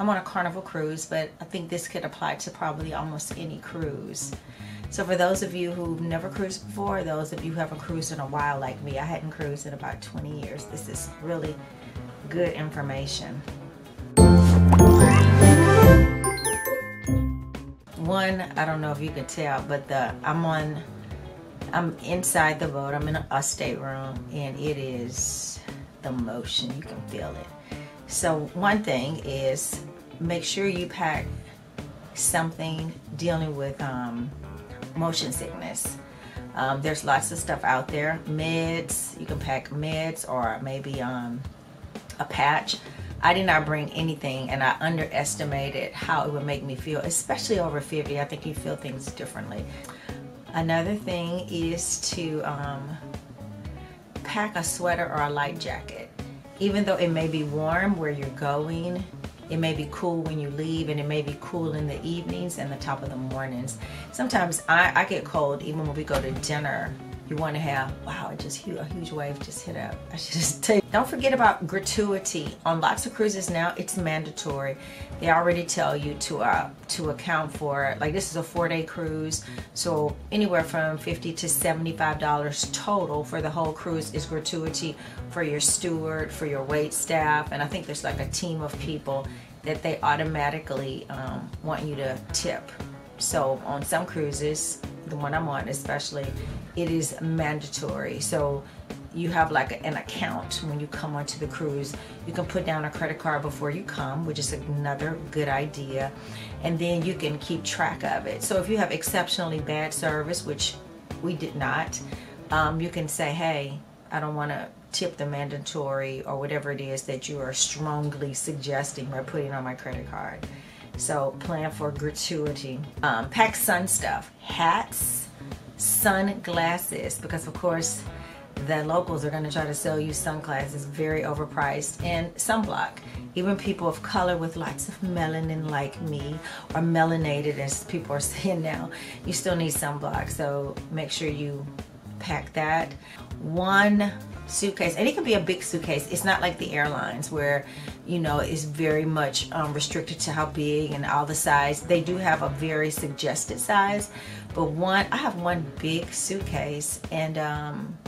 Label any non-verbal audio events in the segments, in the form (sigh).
I'm on a carnival cruise, but I think this could apply to probably almost any cruise. So for those of you who've never cruised before, those of you who haven't cruised in a while like me, I hadn't cruised in about 20 years. This is really good information. One, I don't know if you can tell, but the I'm on I'm inside the boat. I'm in a stateroom and it is the motion. You can feel it. So one thing is make sure you pack something dealing with um, motion sickness. Um, there's lots of stuff out there. Meds, you can pack meds or maybe um, a patch. I did not bring anything and I underestimated how it would make me feel, especially over 50. I think you feel things differently. Another thing is to um, pack a sweater or a light jacket. Even though it may be warm where you're going, it may be cool when you leave and it may be cool in the evenings and the top of the mornings. Sometimes I, I get cold even when we go to dinner you want to have, wow, just a huge wave just hit up. I should just tell. Don't forget about gratuity. On lots of cruises now, it's mandatory. They already tell you to uh, to account for, it like this is a four day cruise, so anywhere from 50 to $75 total for the whole cruise is gratuity for your steward, for your wait staff, and I think there's like a team of people that they automatically um, want you to tip. So on some cruises, the one I'm on especially, it is mandatory. So you have like an account when you come onto the cruise. You can put down a credit card before you come, which is another good idea. And then you can keep track of it. So if you have exceptionally bad service, which we did not, um, you can say, hey, I don't want to tip the mandatory or whatever it is that you are strongly suggesting by putting on my credit card. So plan for gratuity. Um, pack sun stuff, hats, sunglasses, because of course the locals are going to try to sell you sunglasses very overpriced and sunblock. Even people of color with lots of melanin like me or melanated as people are (laughs) saying now. You still need sunblock so make sure you pack that. One suitcase and it can be a big suitcase. It's not like the airlines where you know it's very much um, restricted to how big and all the size. They do have a very suggested size but one I have one big suitcase and um,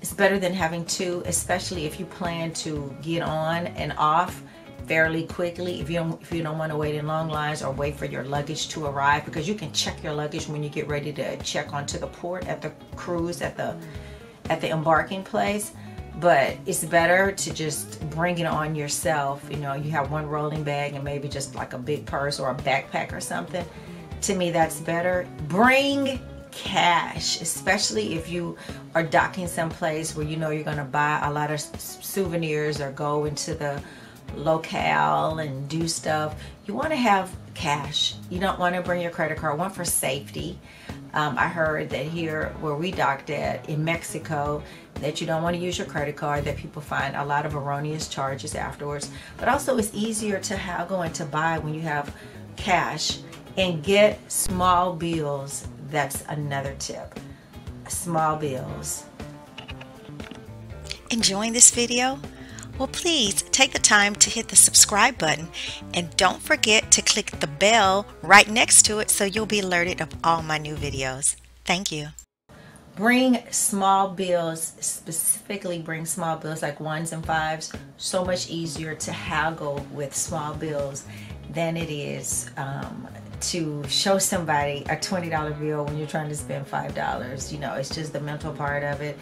it's better than having two especially if you plan to get on and off fairly quickly if you don't if you don't want to wait in long lines or wait for your luggage to arrive because you can check your luggage when you get ready to check onto the port at the cruise at the at the embarking place but it's better to just bring it on yourself. You know you have one rolling bag and maybe just like a big purse or a backpack or something. To me that's better. Bring cash especially if you are docking someplace where you know you're going to buy a lot of souvenirs or go into the locale and do stuff. You want to have cash. You don't want to bring your credit card. One for safety um, I heard that here where we docked at in Mexico that you don't want to use your credit card, that people find a lot of erroneous charges afterwards. But also it's easier to haggle and to buy when you have cash and get small bills. That's another tip. Small bills. Enjoying this video? Well, please take the time to hit the subscribe button and don't forget to click the bell right next to it so you'll be alerted of all my new videos. Thank you. Bring small bills, specifically bring small bills like ones and fives, so much easier to haggle with small bills than it is um, to show somebody a $20 bill when you're trying to spend $5. You know, it's just the mental part of it.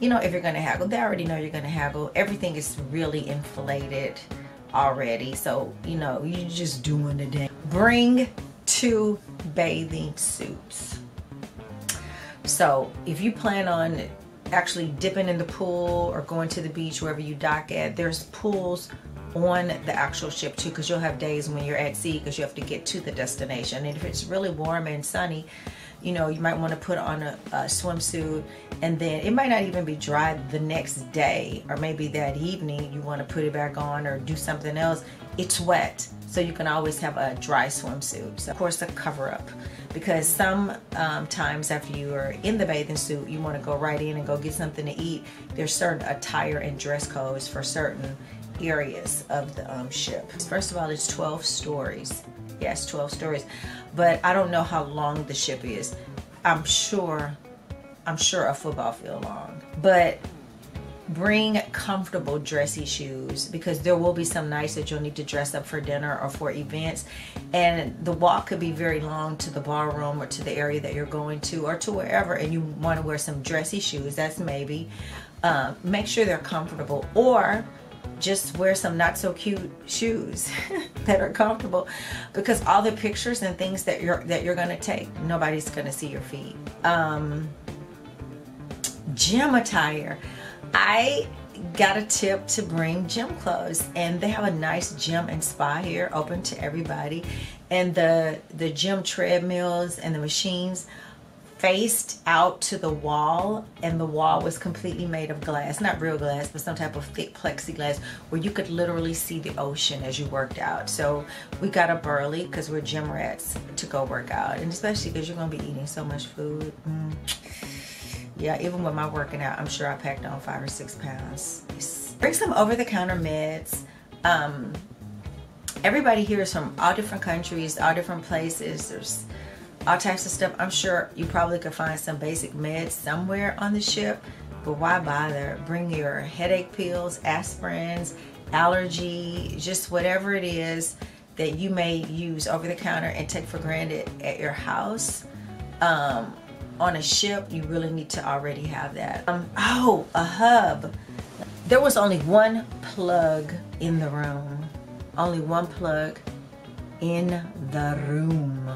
You know, if you're going to haggle, they already know you're going to haggle. Everything is really inflated already. So, you know, you're just doing the day. Bring two bathing suits. So, if you plan on actually dipping in the pool or going to the beach, wherever you dock at, there's pools on the actual ship too because you'll have days when you're at sea because you have to get to the destination. And if it's really warm and sunny you know you might want to put on a, a, swimsuit and then it might not even be dry the next day or maybe that evening you want to put it back on or do something else. It's wet so you can always have a dry swimsuit. So of course a cover up because some um, times after you are in the bathing suit you want to go right in and go get something to eat. There's certain attire and dress codes for certain areas of the um, ship. First of all, it's 12 stories. Yes, 12 stories. But I don't know how long the ship is. I'm sure, I'm sure a football field long. But bring comfortable dressy shoes because there will be some nights that you'll need to dress up for dinner or for events and the walk could be very long to the ballroom or to the area that you're going to or to wherever and you want to wear some dressy shoes that's maybe uh, make sure they're comfortable or just wear some not so cute shoes (laughs) that are comfortable because all the pictures and things that you're that you're gonna take nobody's gonna see your feet. Um, gym attire. I got a tip to bring gym clothes and they have a nice gym and spa here open to everybody. And the the gym treadmills and the machines faced out to the wall and the wall was completely made of glass not real glass but some type of thick plexiglass where you could literally see the ocean as you worked out so we got up early because we're gym rats to go work out and especially because you're gonna be eating so much food mm yeah, even with my working out, I'm sure I packed on five or six pounds. Bring some over-the-counter meds. Um, everybody here is from all different countries, all different places. There's all types of stuff. I'm sure you probably could find some basic meds somewhere on the ship, but why bother? Bring your headache pills, aspirins, allergy, just whatever it is that you may use over the counter and take for granted at your house. Um, on a ship, you really need to already have that. Um, oh, a hub. There was only one plug in the room. Only one plug in the room.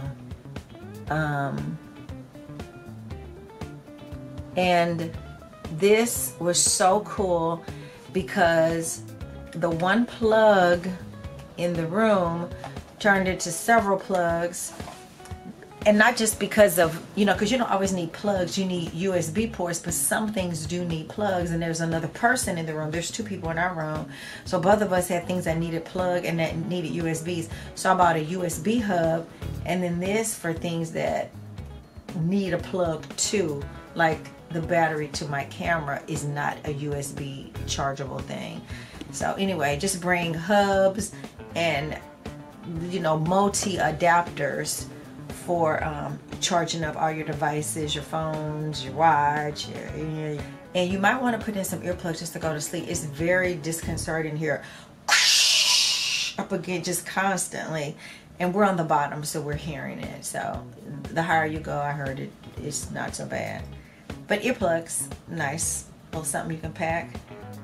Um, and this was so cool because the one plug in the room turned into several plugs and not just because of you know because you don't always need plugs you need usb ports but some things do need plugs and there's another person in the room. There's two people in our room. So both of us had things that needed plug and that needed usbs so i bought a usb hub and then this for things that need a plug too like the battery to my camera is not a usb chargeable thing. So anyway just bring hubs and you know multi adapters for um, charging up all your devices, your phones, your watch, your, and you might want to put in some earplugs just to go to sleep. It's very disconcerting here. Up again just constantly. And we're on the bottom, so we're hearing it. So the higher you go, I heard it, it's not so bad. But earplugs, nice. Little something you can pack.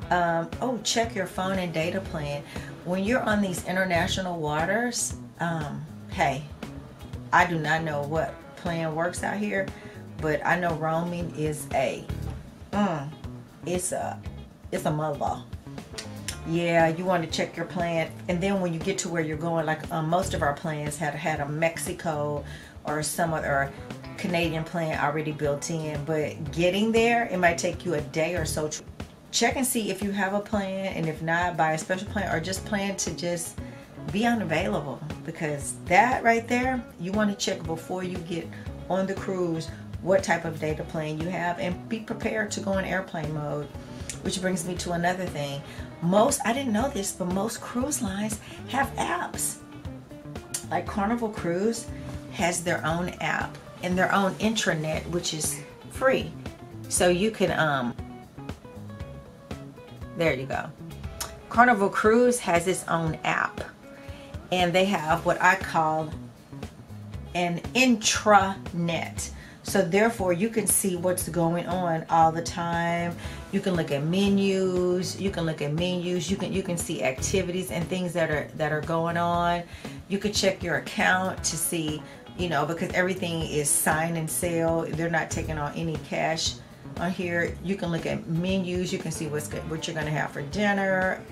Um, oh, check your phone and data plan. When you're on these international waters, um, hey, I do not know what plan works out here, but I know roaming is a, mm, it's a, it's a mother. Yeah, you want to check your plan, and then when you get to where you're going, like um, most of our plans had had a Mexico or some other Canadian plan already built in, but getting there, it might take you a day or so. Check and see if you have a plan, and if not, buy a special plan or just plan to just be unavailable because that right there you want to check before you get on the cruise what type of data plan you have and be prepared to go in airplane mode which brings me to another thing. Most I didn't know this but most cruise lines have apps. Like Carnival Cruise has their own app and their own intranet which is free. So you can um there you go. Carnival Cruise has its own app and they have what I call an intranet. So therefore you can see what's going on all the time. You can look at menus, you can look at menus, you can you can see activities and things that are that are going on. You can check your account to see, you know, because everything is sign and sail. They're not taking on any cash on here. You can look at menus, you can see what's good, what you're going to have for dinner,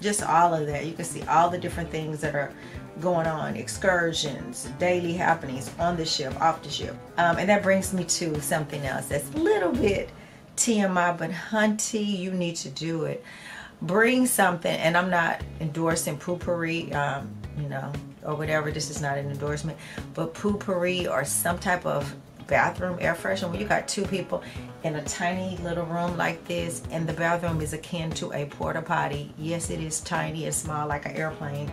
just all of that. You can see all the different things that are going on, excursions, daily happenings on the ship, off the ship. Um, and that brings me to something else that's a little bit TMI, but hunty, you need to do it. Bring something, and I'm not endorsing Poo-Pourri, um, you know, or whatever. This is not an endorsement, but Poo-Pourri or some type of bathroom air freshener when you got two people in a tiny little room like this and the bathroom is akin to a porta potty. Yes it is tiny and small like an airplane